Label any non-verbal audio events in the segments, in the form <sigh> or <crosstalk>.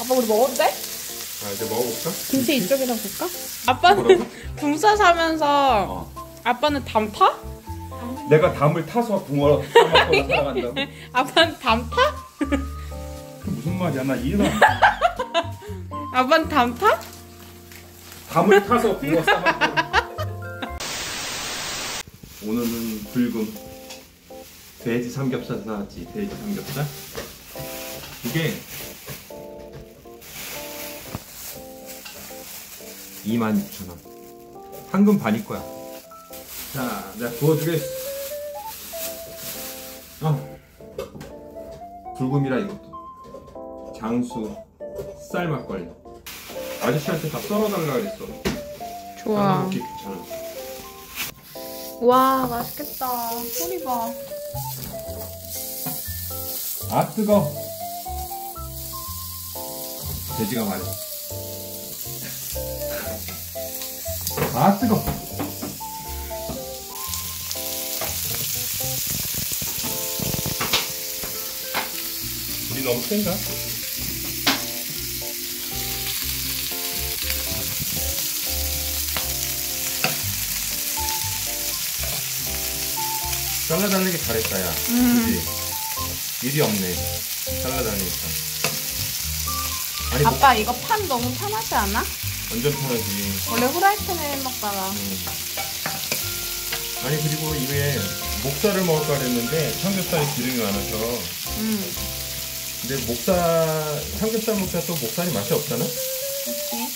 아빠 우리 먹어도 돼? 아 이제 먹어볼까? 김치 이쪽에다 볼까? 아빠는 붕사 <laughs> 사면서 어. 아빠는 담 타? 내가 담을 타서 붕어 싸먹고 살아간다고? 아빠는 담 타? 그 무슨 말이야 나 이해가 안 돼. <laughs> 아빠는 담 타? 담을 타서 붕어 싸먹고 <laughs> 오늘은 불금 돼지 삼겹살 사왔지 돼지 삼겹살 이게 26,000원. 황금 반일 거야. 자 내가 구워주겠어. 어. 불금이라 이것도. 장수 쌀 막걸리. 아저씨한테 다 썰어달라 그랬어. 좋아. 먹기 귀찮아. 와 맛있겠다. 소리 봐. 아 뜨거. 돼지가 말해 아 뜨거 불이 너무 센가? 잘라달리기 잘했다 야 그지? 일이 없네 잘라달리니까 아니 뭐, 아빠 이거 판 너무 편하지 않아? 완전 편하지. 원래 후라이팬에 먹다가. 음. 아니 그리고 이게 목살을 먹을까 그랬는데 삼겹살에 기름이 많아서. 음. 근데 목살 삼겹살 먹자 또 목살이 맛이 없잖아? 그치?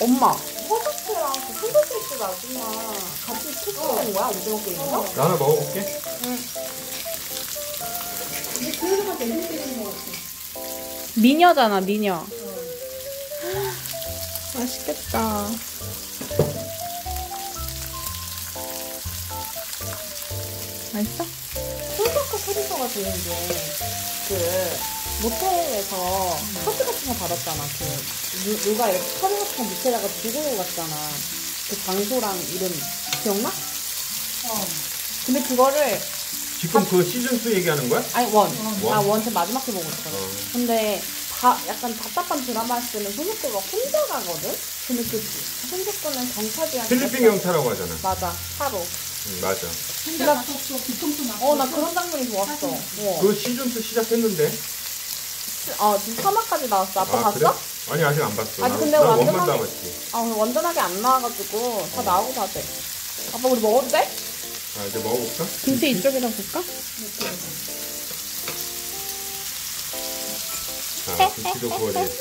엄마 허벅지랑 그 손톱질줄 아줌마 같이 투표하는 거야? 오징어 게임거? 나 하나 먹어볼게. 미녀잖아 미녀 맛있겠다 맛있어? 콜바카 소리서가 들리는 게그 모텔에서 카드 같은 거 받았잖아 그 누, 누가 이렇게 카드 같은 거 밑에다가 두고 갔잖아 그 장소랑 이름 기억나? 어 근데 그거를 지금 그 시즌2 얘기하는 거야? 아니 원. 원? 나 원체 마지막 회 보고 있거든. 어. 근데 다 약간 답답한 드라마 쓰는 손석구가 혼자 가거든? 근데 그 손석구는 경찰이랑 필리핀 경찰하고 하잖아 맞아 차로 응, 맞아 혼자 갔었어. 뒤통수 났어. 어나 그런 장면이 좋았어 어, 그 시즌2 시작했는데 어 지금 3화까지 나왔어 아빠 봤어? 그래? 아니 아직 안 봤어 아니, 나- 근데 난 완전하게- 남았지 아 완전하게 안 나와가지고 다 나오고 봐돼 아빠 우리 먹어도 돼? 아 이제 먹어볼까? 김치 이쪽에다 볼까? 김치도 구워야지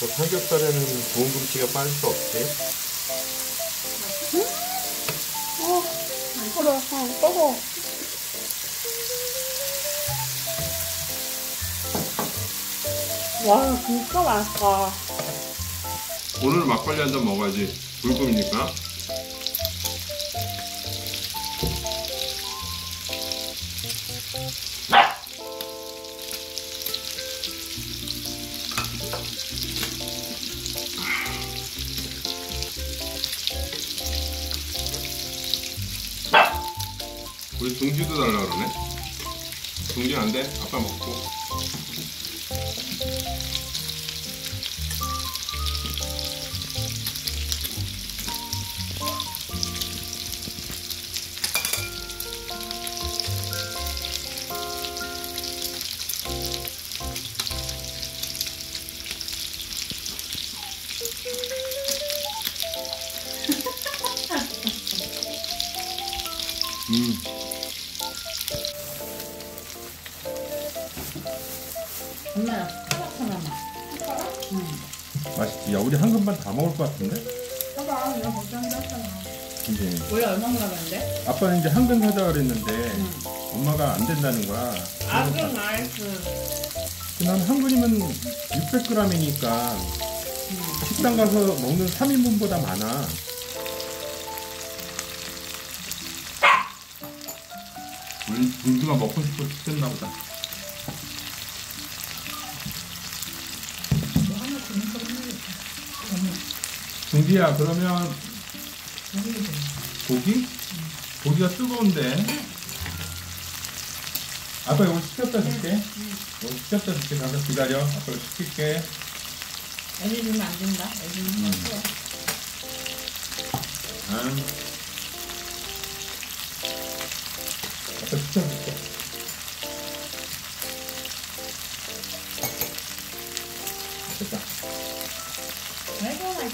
응또 삼겹살에는 좋은 김치가 빠질 수 없지. 어 그래. 어 떠서 와 진짜 맛있다. 오늘 막걸리 한 잔 먹어야지. 불금이니까 우리 둥지도 달라 그러네 둥지 안 돼? 아빠 먹고 음. 엄마야, 파락 하나만. 맛있지. 야, 우리 한 금반 다 먹을 것 같은데? 봐봐, 내가 걱정도 했잖아. 근데 원래 얼마나 가는데? 아빠는 이제 한 근 사자 그랬는데 엄마가 안 된다는 거야. 아, 그럼 nice. 난 한 근이면 600g이니까 식당 가서 먹는 3인분보다 많아. 분주가 먹고 싶어 죽겠나 보다. 뭐 해야겠다. 중기야 그러면 고기? 고기가 뜨거운데. 아빠 이거 식혔다 줄게. 이거 식혔다 줄게. 잠깐 기다려. 아빠 식힐게. 애들 주면 안 된다. 애들 주면 안 돼. 응.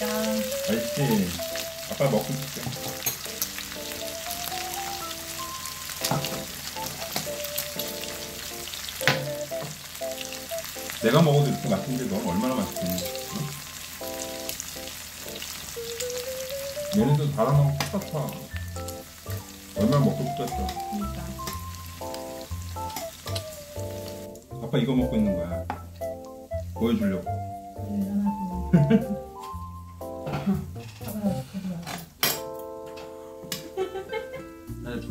맛있다. 맛있지? 아빠 먹고 줄게. 내가 먹어도 이렇게 맛있는데 넌 얼마나 맛있겠니? 응? 얘네도 다른 거랑 똑같아. 얼마나 먹고 싶겠어. 그러니까. 아빠 이거 먹고 있는 거야. 보여주려고. 일어나서. <laughs>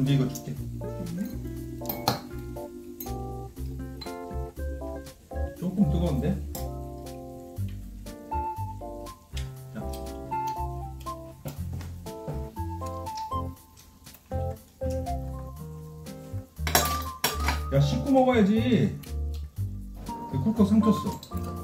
나 준비 이거 줄게. 조금 뜨거운데? 자. 야 씻고 먹어야지. 왜 꿀꺽 삼켰어?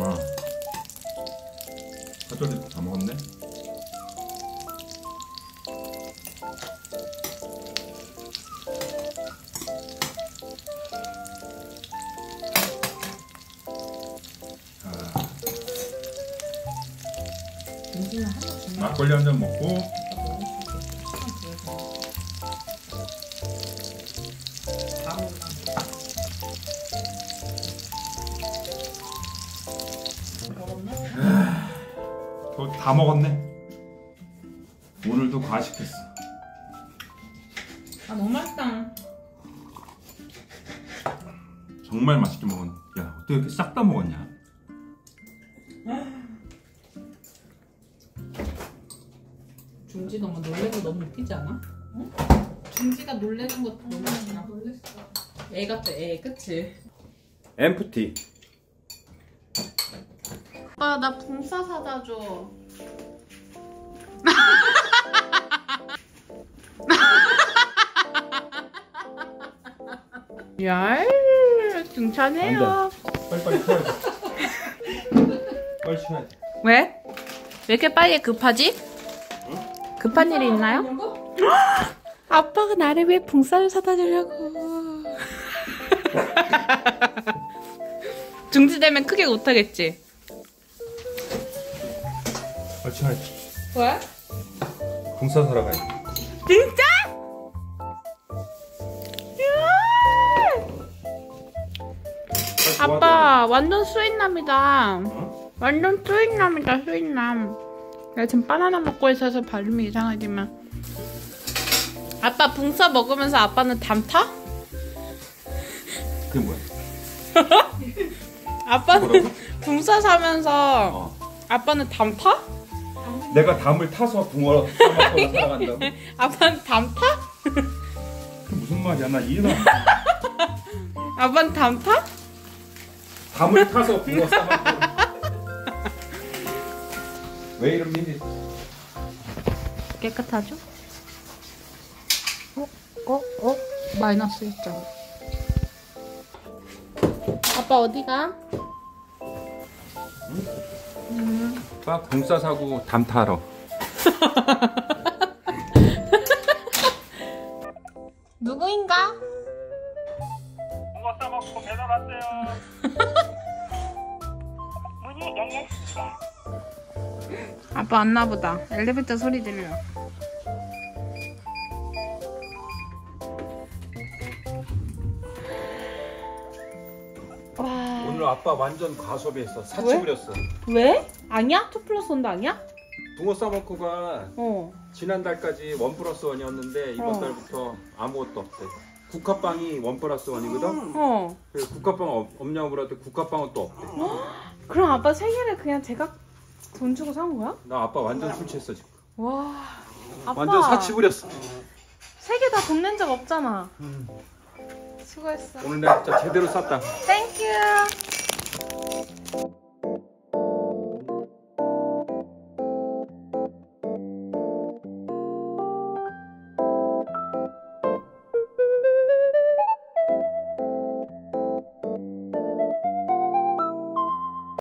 와. 사절이 다 먹었네? 아, 막걸리 한 잔 먹고 그거 다 먹었네. 오늘도 과식했어. 아, 너무 맛있다. 정말 맛있게 먹었네. 야, 어떻게 이렇게 싹 다 먹었냐? 중지가 막 놀래는 거 너무 웃기지 않아? 응? 중지가 놀래는 것도 너무 웃기나? 놀랬어. 애 같아, 애, 그치? 엠프티. 오빠, 나 붕사 사다 줘. <laughs> 얄, 등찬해요. 빨리 빨리 쳐야 돼. 빨리 쳐야 돼. 왜? 왜 이렇게 빨리 급하지? 급한 일이 있나요? <gasps> 아빠가 나를 왜 붕쌀을 사다 주려고. <laughs> 중지되면 크게 못하겠지? 빨리 쳐야지. 왜? 공사 사러 가야지. 진짜? 아빠 완전 수인남이다. 어? 완전 수인남이다 수인남. 내가 지금 바나나 먹고 있어서 발음이 이상하지만. 아빠 붕싸 먹으면서 아빠는 담 타? 그게 뭐야? <laughs> 아빠는? <laughs> 붕싸 사면서 어. 아빠는 담 타? 내가 담을 타서 붕어로 싸먹고 살아간다고? 아빠는 담 타? 무슨 말이야? 나 이해가 안 돼. <laughs> 아빠는 담 타? 담을 타서 붕어 싸먹고. 왜 이런 일이? 깨끗하죠? 어? 어? 어? 마이너스 1점. 아빠 어디가? 아 빠 공사 사고 담 타러. <laughs> 누구인가? 붕어 싸먹고 배달 왔어요. <laughs> 문이 열렸습니다. 아빠 왔나 보다. 엘리베이터 소리 들려. 아빠 완전 과소비했어. 사치 왜? 부렸어. 왜? 아니야? 2 plus one도 아니야? 붕어싸만코가 어. 지난달까지 one plus one이었는데 이번 어. 달부터 아무것도 없대. 국화빵이 one plus one이거든. 어. 그래서 국화빵 없- 없냐고 물었더니 국화빵은 또 없대. 그럼 아빠 생일에 그냥 제가 돈 주고 산 거야? 나 아빠 완전 술 취했어 지금. 와. 아빠. 완전 사치 부렸어. 세 개 다 돈 낸 적 없잖아. 수고했어. 오늘 내가 진짜 제대로 쐈다. Thank you.